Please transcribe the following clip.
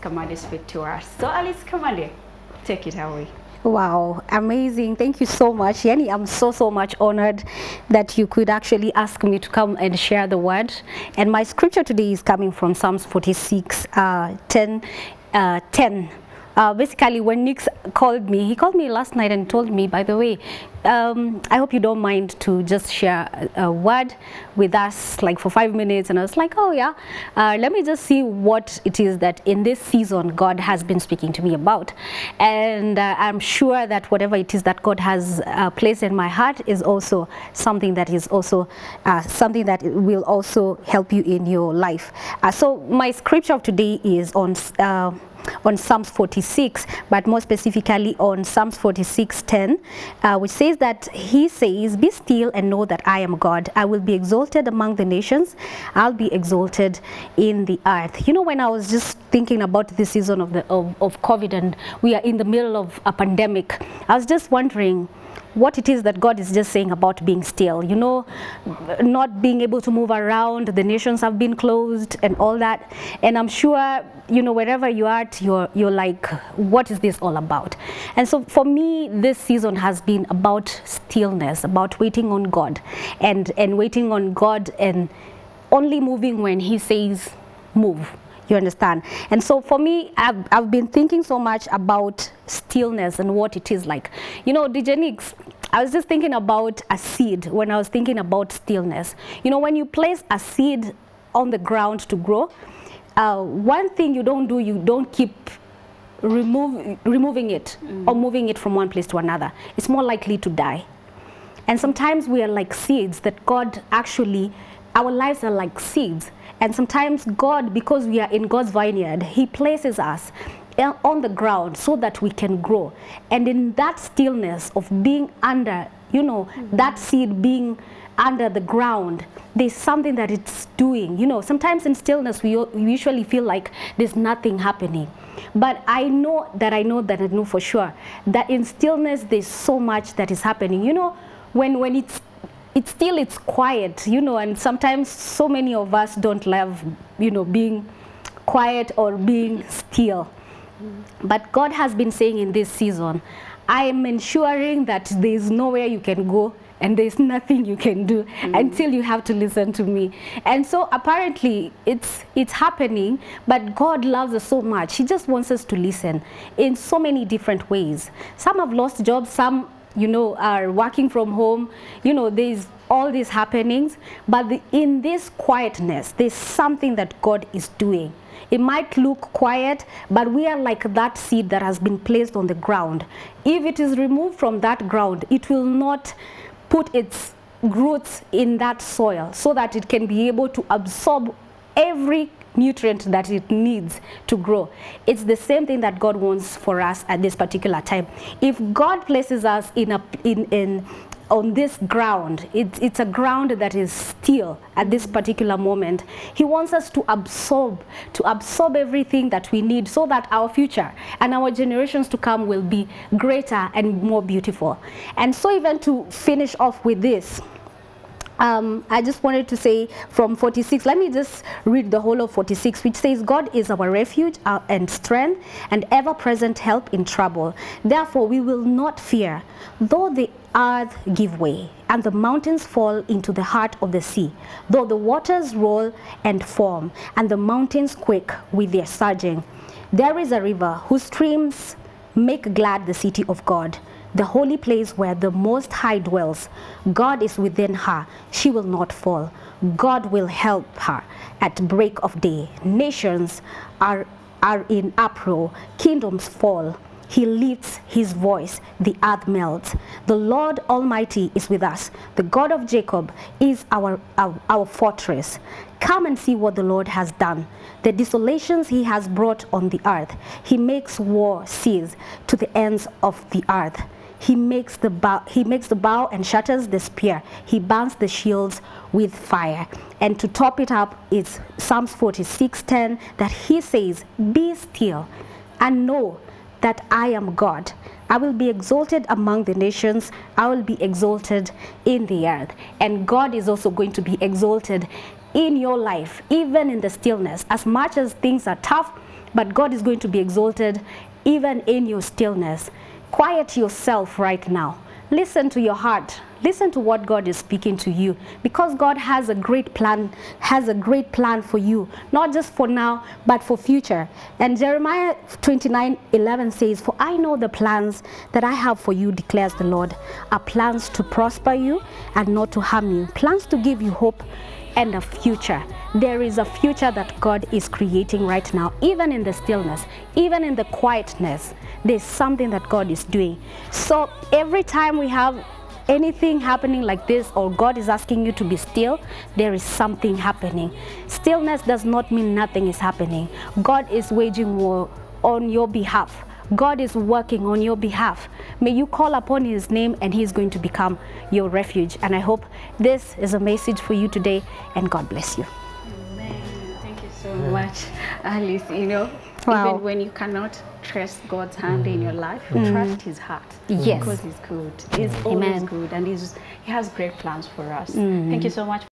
Kamande speak to us. So Alice Kamande, take it away. Wow, amazing. Thank you so much. Yani, I'm so, so much honored that you could actually ask me to come and share the word. And my scripture today is coming from Psalms 46, uh, 10, uh, 10. Uh, basically, when Nick called me, he called me last night and told me, by the way, um, I hope you don't mind to just share a, a, word with us, like for five minutes. And I was like, oh yeah, uh, let me just see what it is that in this season God has been speaking to me about. And uh, I'm sure that whatever it is that God has uh, placed in my heart is also something that is also uh, something that will also help you in your life. Uh, so my scripture of today is on uh, on Psalms 46, but more specifically on Psalms 46:10, uh, which says that he says, "Be still and know that I am God. I will be exalted among the nations. I'll be exalted in the earth." You know, when I was just thinking about this season of the of, of COVID and we are in the middle of a pandemic, I was just wondering what it is that God is just saying about being still. You know, not being able to move around, the nations have been closed and all that. And I'm sure, you know, wherever you are, you're, you're like, what is this all about? And so for me, this season has been about stillness, about waiting on God and, and waiting on God and only moving when He says move. You understand? And so for me, I've, I've been thinking so much about stillness and what it is like. You know, Digenix, I was just thinking about a seed when I was thinking about stillness. You know, when you place a seed on the ground to grow, uh, one thing you don't do, you don't keep remove, removing it mm. or moving it from one place to another. It's more likely to die. And sometimes we are like seeds that God actually, our lives are like seeds and sometimes God, because we are in God's vineyard, He places us on the ground so that we can grow. And in that stillness of being under, you know, mm -hmm. that seed being under the ground, there's something that it's doing. You know, sometimes in stillness, we, we usually feel like there's nothing happening. But I know that I know that I know for sure that in stillness, there's so much that is happening. You know, when, when it's it's still it's quiet, you know, and sometimes so many of us don't love, you know, being quiet or being still. But God has been saying in this season, I am ensuring that there is nowhere you can go and there's nothing you can do mm. until you have to listen to me. And so apparently it's it's happening, but God loves us so much. He just wants us to listen in so many different ways. Some have lost jobs, some you know, are working from home, you know, there's all these happenings, but the, in this quietness, there's something that God is doing. It might look quiet, but we are like that seed that has been placed on the ground. If it is removed from that ground, it will not put its roots in that soil so that it can be able to absorb every nutrient that it needs to grow. It's the same thing that God wants for us at this particular time. If God places us in a in, in on this ground, it, it's a ground that is still at this particular moment. He wants us to absorb, to absorb everything that we need so that our future and our generations to come will be greater and more beautiful. And so even to finish off with this, um, I just wanted to say from 46, let me just read the whole of 46, which says, God is our refuge and strength and ever-present help in trouble. Therefore, we will not fear, though the earth give way and the mountains fall into the heart of the sea, though the waters roll and foam and the mountains quake with their surging. There is a river whose streams make glad the city of God the holy place where the Most High dwells. God is within her. She will not fall. God will help her at break of day. Nations are, are in uproar. Kingdoms fall. He lifts his voice, the earth melts. The Lord Almighty is with us. The God of Jacob is our, our, our, fortress. Come and see what the Lord has done, the desolations he has brought on the earth. He makes war cease to the ends of the earth. He makes the bow, he makes the bow and shatters the spear. He burns the shields with fire. And to top it up, it's Psalms 46:10 that he says, "Be still and know that I am God. I will be exalted among the nations. I will be exalted in the earth." And God is also going to be exalted in your life, even in the stillness. As much as things are tough, but God is going to be exalted even in your stillness. Quiet yourself right now. Listen to your heart. Listen to what God is speaking to you because God has a great plan, has a great plan for you, not just for now, but for future. And Jeremiah 29 11 says, For I know the plans that I have for you, declares the Lord, are plans to prosper you and not to harm you, plans to give you hope and a future. There is a future that God is creating right now, even in the stillness, even in the quietness. There's something that God is doing. So every time we have anything happening like this or God is asking you to be still, there is something happening. Stillness does not mean nothing is happening. God is waging war on your behalf. God is working on your behalf. May you call upon his name and he is going to become your refuge. And I hope this is a message for you today and God bless you. Amen. Thank you so much, Alice. You know, Wow. even when you cannot trust God's hand in your life, mm. trust His heart. Yes. Because He's good. He's always Amen. good and he's, He has great plans for us. Mm. Thank you so much.